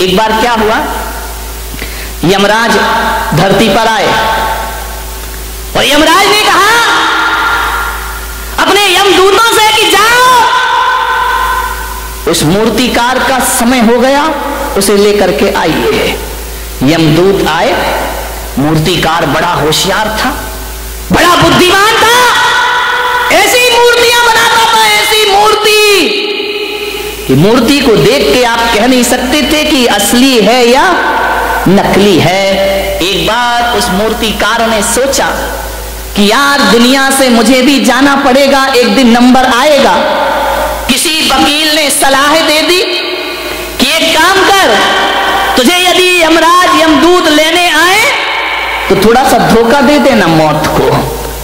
एक बार क्या हुआ? यमराज धरती पर आए। और यमराज ने कहा, अपने यमदूतों से कि जाओ। उस मूर्तिकार का समय हो गया, उसे लेकर के आइए। यमदूत आए, मूर्तिकार बड़ा होशियार था, बड़ा बुद्धिमान था। ऐसी मूर्तियाँ बनाता था, ऐसी मूर्ति। कि मूर्ति को देख के आप कह नहीं सकते थे कि असली है या नकली है। एक बार उस मूर्तिकार ने सोचा कि यार दुनिया से मुझे भी जाना पड़ेगा, एक दिन नंबर आएगा। किसी वकील ने सलाह दे दी कि एक काम कर, तुझे यदि यमराज यमदूत लेने आए तो थोड़ा सा धोखा दे देना मौत को।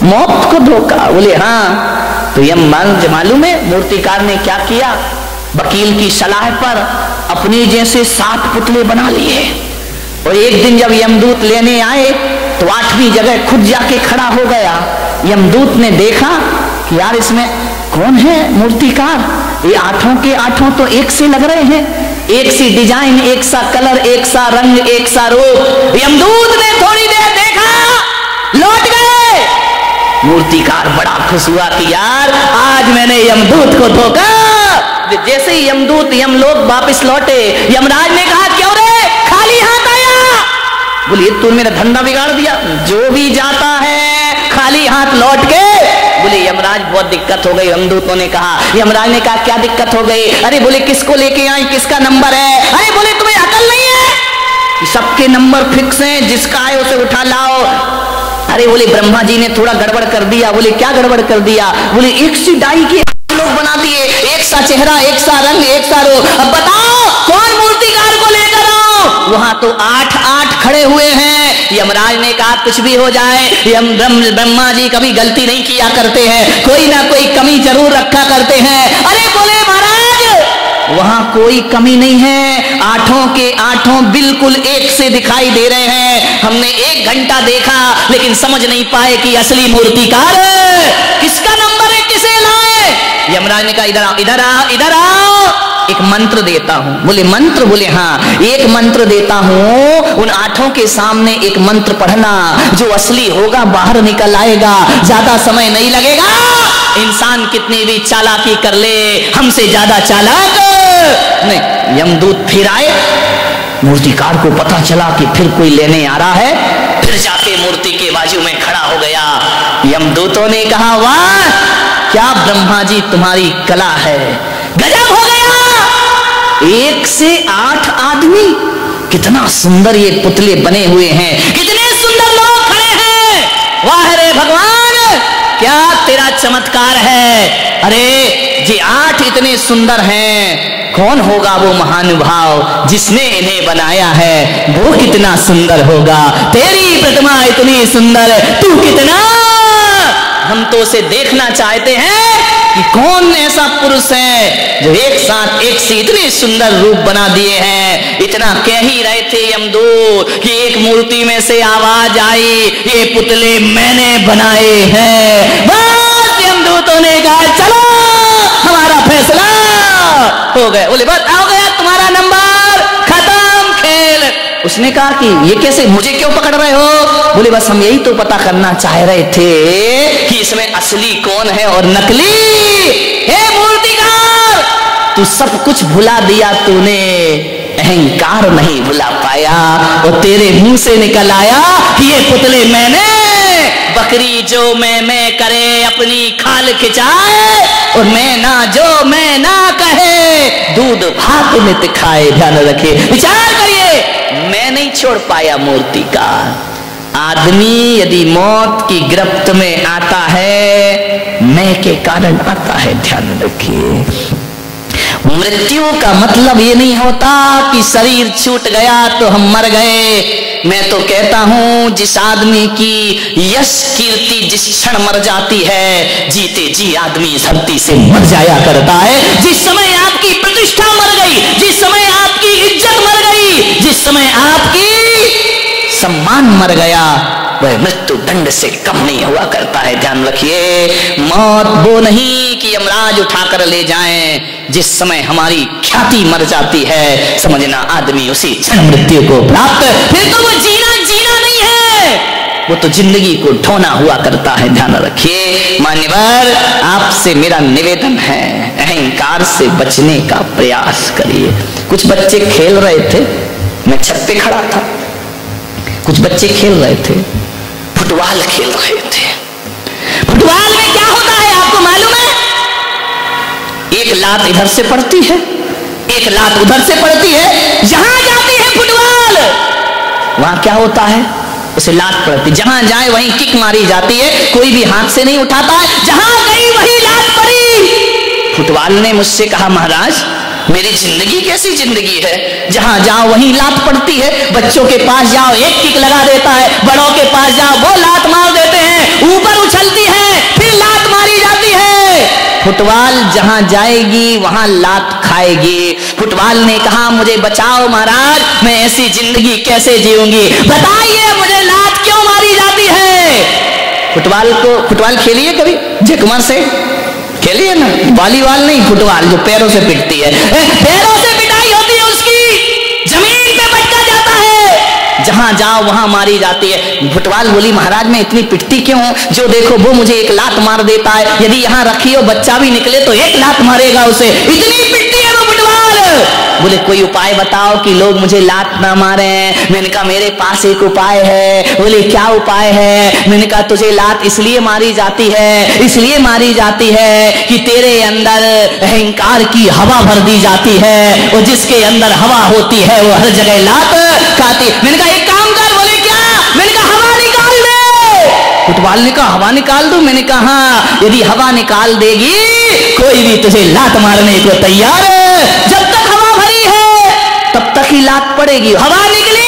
मौत को धोखा? बोले हाँ। तो यम मालूम है मूर्तिकार ने क्या किया? वकील की सलाह पर अपने जैसे सात पुतले बना लिए और एक दिन जब यमदूत लेने आए तो आठवीं जगह खुद जाके खड़ा हो गया। यमदूत ने देखा कि यार इसमें कौन है मूर्तिकार? ये आठों के आठों तो एक से लग रहे हैं। एक सी डिज़ाइन, एक सा कलर, एक सा रंग, एक सा रूप। यमदूत ने थोड़ी देर देखा, लौट गए। मूर्तिकार बड़ा खुश हुआ कि यार, आज मैंने यमदूत को धोखा जैसे ही यमदूत यम लोग वापिस लौटे, यमराज ने कहा, क्यों रे? खाली हाथ आया! बोलिए तू मेरा धंधा बिगाड़ दिया। जो भी जाता है, खाली हाथ लौट के। बोले, यमराज बहुत दिक्कत हो गई। यमदूतों ने कहा, यमराज ने कहा, क्या दिक्कत हो गई? अरे बोले, किसको लेके आई? किसका नंबर है? अरे बोले, तुम्हें अकल नहीं है सबके नंबर फिक्स हैं, जिसका है उसे उठा लाओ। अरे बोले, ब्रह्मा जी ने थोड़ा गड़बड़ कर दिया। बोले, क्या गड़बड़ कर दिया? बोले, एक सी डाई के लोग बना दिए एक सा चेहरा, एक सा रंग, एक सा रो अब बताओ, कौन मूर्तिकार को लेकर आओ? वहाँ तो आठ आठ खड़े हुए हैं। यमराज ने कहा, कुछ भी हो जाए, यम ब्रह्मा जी कभी गलती नहीं किया करते हैं। कोई ना कोई कमी ज़रूर रखा करते हैं। अरे बोले महाराज! वहाँ कोई कमी नहीं है। आठों के आठों बिल्कुल एक से दिखाई दे रहे हैं। हमने एक घंटा देखा, लेकिन समझ नहीं पाए कि असली मूर्तिकार है। यमराज ने कहा, इधर आओ इधर आओ इधर आओ। एक मंत्र देता हूँ। बोले, मंत्र? बोले हाँ। एक मंत्र देता हूँ। उन आठों के सामने एक मंत्र पढ़ना, जो असली होगा, बाहर निकल आएगा। ज़्यादा समय नहीं लगेगा। इंसान कितनी भी चालाकी कर ले, हमसे ज़्यादा चालाक। नहीं, यमदूत फिर आए। मूर्तिकार को पता चला कि फिर कोई लेने आ रहा है। फिर जाके मूर्ति के बाजू में खड़ा हो गया। यमदूतों ने कहा, वाह! क्या ब्रह्मा जी तुम्हारी कला है? गजब हो गया! एक से आठ आदमी। कितना सुंदर ये पुतले बने हुए हैं। कितने सुंदर लोग खड़े हैं। वाह रे भगवान! क्या तेरा चमत्कार है? अरे, ये आठ इतने सुंदर हैं। कौन होगा वो महानुभाव जिसने इन्हें बनाया है? वो कितना सुंदर होगा। तेरी प्रतिमा इतनी सुंदर, तू कितना हम तो उसे देखना चाहते हैं कि कौन ऐसा पुरुष है जो एक साथ एक से इतने सुंदर रूप बना दिए हैं। इतना कह ही रहे थे यमदू कि एक मूर्ति में से आवाज़ आई, ये पुतले मैंने बनाए हैं। बस यमदूतों ने कहा, चलो, हमारा फैसला हो गया। बोले, बस आओ उसने कहा कि ये कैसे मुझे क्यों पकड़ रहे हो? बोले, बस हम यही तो पता करना चाह रहे थे कि इसमें असली कौन है और नकली। हे मूर्तिकार, तू सब कुछ भुला दिया तूने। अहंकार नहीं भुला पाया और तेरे मुँह से निकल आया कि ये पुतले मैंने। बकरी जो मैं मैं करे, अपनी खाल खिंचाए और मैं ना जो मैं ना कहे, दूध भात में खाए ध्यान रखे विचार करिए मैं नहीं छोड़ पाया मूर्ति का। आदमी यदि मौत की गिरफ्त में आता है, मैं के कारण आता है, ध्यान रखिए। मृत्यु का मतलब ये नहीं होता कि शरीर छूट गया तो हम मर गए। मैं तो कहता हूँ, जिस आदमी की यश कीर्ति जिस क्षण मर जाती है, जीते जी आदमी धरती से मर जाया करता है। जिस समय आपकी प्रतिष्ठा मर गई, जिस समय आपकी इज़्ज़त मर गई जिस समय आपकी सम्मान मर गया, वह मृत्यु दंड से कम नहीं हुआ करता है। ध्यान रखिए, मौत वो नहीं कि यमराज उठाकर ले जाएँ, जिस समय हमारी ख्याति मर जाती है। समझना आदमी उसी क्षण मृत्यु को प्राप्त, फिर तो वो जीना वो तो ज़िंदगी को ढोना हुआ करता है, ध्यान रखिए। मान्यवर, आपसे मेरा निवेदन है, अहंकार से बचने का प्रयास करिए। कुछ बच्चे खेल रहे थे, मैं छत पे खड़ा था। कुछ बच्चे खेल रहे थे, फुटबॉल खेल रहे थे। फुटबॉल में क्या होता है, आपको मालूम है? एक लात इधर से पड़ती है, एक लात उधर से पड़ती है, जहाँ जाती है फुटबॉल, वहाँ क्या होता है? उसे लात पड़ती। जहाँ जाए वहीं किक मारी जाती है। कोई भी हाथ से नहीं उठाता है। जहाँ गई वही लात पड़ी। फुटबॉल ने मुझसे कहा, महाराज, मेरी ज़िंदगी कैसी ज़िंदगी है? जहाँ जाओ वहीं लात पड़ती है। बच्चों के पास जाओ, एक किक लगा देता है। बड़ों के पास जाओ, वो लात मार देते हैं। ऊपर उछलती है, फिर लात मारी जाती है। फुटबॉल जहाँ जाएगी, वहाँ लात खाएगी। फुटबॉल ने कहा, मुझे बचाओ महाराज, मैं ऐसी ज़िंदगी कैसे जीऊँगी? बताइए मुझे लात क्यों मारी जाती है फुटबॉल को, फुटबॉल खेलिए कभी? झकमर से? खेलिए ना। वॉलीबॉल नहीं, फुटबॉल, जो पैरों से पिटती है। पैरों से पिटाई होती है उसकी। ज़मीन पे बचता जाता है। जहाँ जाओ, वहाँ मारी जाती है। फुटबॉल बोली, महाराज, मैं इतनी पिटती क्यों जो देखो, वो मुझे एक लात मार देता है। यदि यहाँ रखी हो, बच्चा भी निकले तो एक लात मारेगा उसे। इतनी पिटती है वो फुटबॉल! बोले, कोई उपाय बताओ कि लोग मुझे लात ना मारे? मैंने कहा, मेरे पास एक उपाय है। बोले, क्या उपाय है? मैंने कहा, तुझे लात इसलिए मारी जाती है, इसलिए मारी जाती है कि तेरे अंदर अहंकार की हवा भर दी जाती है और जिसके अंदर हवा होती है, वो हर जगह लात खाती मैंने कहा, एक काम कर, बोले, क्या? मैंने कहा, हवा निकाल दे। फुटबॉल ने कहा, हवा निकाल दो? मैंने कहा हाँ यदि हवा निकाल देगी, कोई भी तुझे लात मारने को तैयार है। जब तब तक ही लात पड़ेगी। हवा निकली।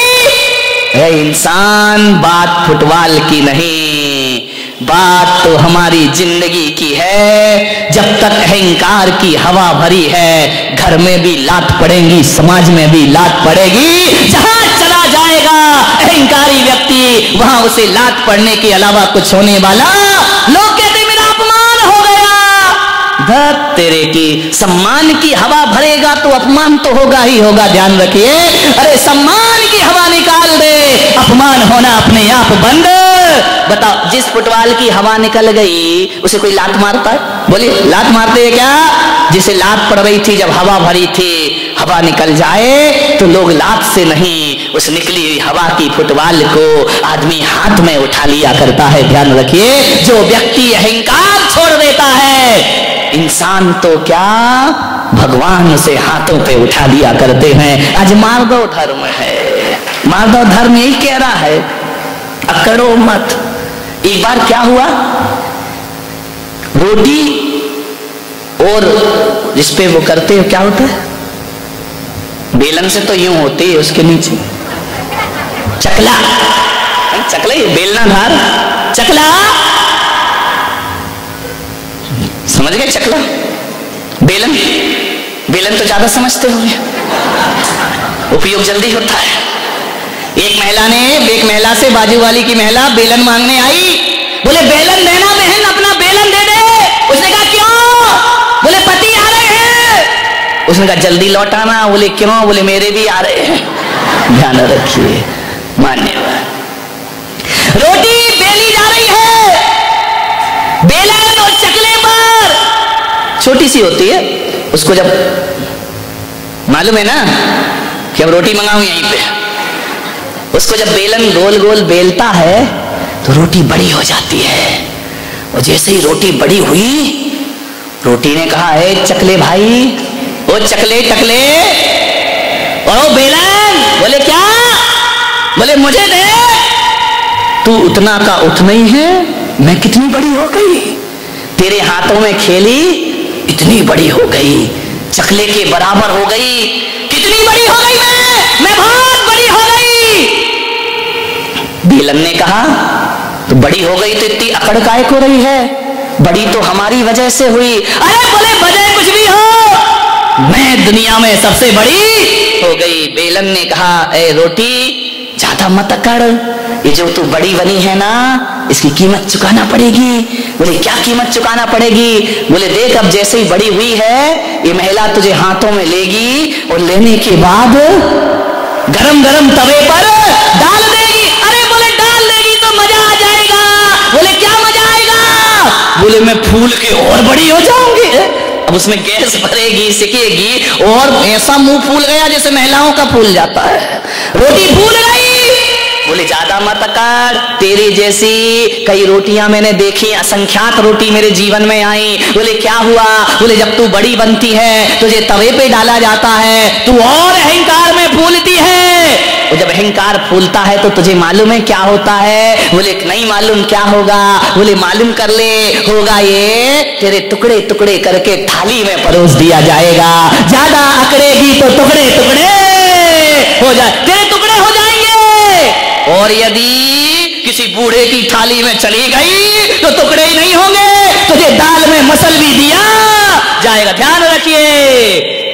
इंसान, बात फुटबॉल की नहीं। बात तो हमारी ज़िंदगी की है। जब तक अहंकार की हवा भरी है, घर में भी लात पड़ेगी, समाज में भी लात पड़ेगी। जहाँ चला जाएगा अहंकारी व्यक्ति, वहाँ उसे लात पड़ने के अलावा कुछ होने वाला तेरे की सम्मान की हवा भरेगा तो अपमान तो होगा ही होगा, ध्यान रखिए। अरे सम्मान की हवा निकाल दे, अपमान होना अपने आप बंद। बताओ, जिस फुटबॉल की हवा निकल गई, उसे कोई लात मारता है? बोलिए, लात मारते हैं क्या? जिसे लात पड़ रही थी, जब हवा भरी थी, हवा निकल जाए तो लोग लात से नहीं, उस निकली हुई हवा की फुटवाल को आदमी हाथ में उठा लिया करता है। ध्यान रखिए, जो व्यक्ति अहंकार इंसान तो क्या भगवान उसे हाथों पे उठा लिया करते हैं? आज मार्दव धर्म है। मार्दव धर्म यही कह रहा है, अकड़ो मत। एक बार क्या हुआ? रोटी और जिसपे वो करते हो, क्या होता है? बेलन से तो यूँ होती है उसके नीचे। चकला। चकला बेलना धार चकला। समझ गए चकला? बेलन? बेलन तो ज़्यादा समझते होंगे। उपयोग जल्दी होता है। एक महिला ने, एक महिला से बाजू वाली की महिला बेलन मांगने आई। बोले, बेलन देना बहन, अपना बेलन दे दे। उसने कहा, क्यों? बोले, पति आ रहे हैं। उसने कहा, जल्दी लौटाना बोले, क्यों? बोले, मेरे भी आ रहे हैं। ध्यान रखिए, मान्यवर। रोटी बेली जा रही है। बेलन और चकले सी होती है, उसको जब मालूम है ना कि अब रोटी मंगाऊ यहीं पे। उसको जब बेलन गोल गोल बेलता है तो रोटी बड़ी हो जाती है। और जैसे ही रोटी बड़ी हुई, रोटी ने कहा है चकले भाई, ओ चकले टकले, और ओ बेलन, बोले, क्या? बोले, मुझे दे। तू उतना का उतना ही है, मैं कितनी बड़ी हो गई? तेरे हाथों में खेली इतनी बड़ी हो गई। चकले के बराबर हो गई। कितनी बड़ी हो गई मैं? मैं बहुत बड़ी हो गई। बेलन ने कहा तो बड़ी हो गई तो इतनी अकड़ काय को रही है। बड़ी तो हमारी वजह से हुई। अरे बोले वजह कुछ भी हो। मैं दुनिया में सबसे बड़ी हो गई। बेलन ने कहा, ए रोटी, ज़्यादा मत अकड़। ये जो तू बड़ी बनी है ना, इसकी कीमत चुकाना पड़ेगी। बोले क्या कीमत चुकाना पड़ेगी? बोले, देख, अब जैसे ही बड़ी हुई है, ये महिला तुझे हाथों में लेगी और लेने के बाद गरम गरम तवे पर डाल देगी। अरे बोले डाल देगी तो मज़ा आ जाएगा। बोले, क्या मज़ा आएगा? बोले, मैं फूल के और बड़ी हो जाऊँगी। अब उसमें गैस भरेगी, सिकेगी और ऐसा मुँह फूल गया जैसे महिलाओं का फूल जाता है। रोटी फूल गई मत कर। तेरी जैसी कई रोटियाँ मैंने देखी, असंख्यात रोटी मेरे जीवन में आई। बोले, क्या हुआ? बोले, जब तू बड़ी बनती है, तुझे तवे पे डाला जाता है, तू और अहंकार में फूलती है। जब अहंकार फूलता है तो तुझे मालूम है क्या होता है? बोले, नहीं मालूम क्या होगा? बोले, मालूम कर ले, होगा ये, तेरे टुकड़े टुकड़े करके थाली में परोस दिया जाएगा। ज़्यादा अकड़ेगी तो टुकड़े टुकड़े हो जाए तेरे टुकड़े हो जाएँगे और यदि किसी बूढ़े की थाली में चली गई तो टुकड़े ही नहीं होंगे। तुझे दाल में मसल भी दिया। जाएगा, ध्यान रखिए।